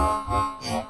Yeah.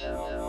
Hello.